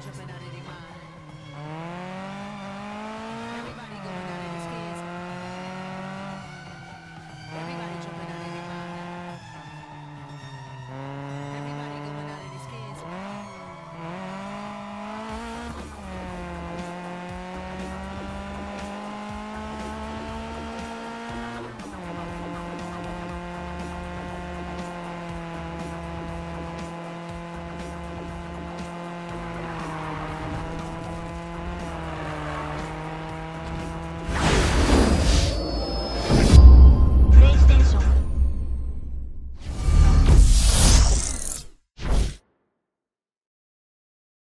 Medyo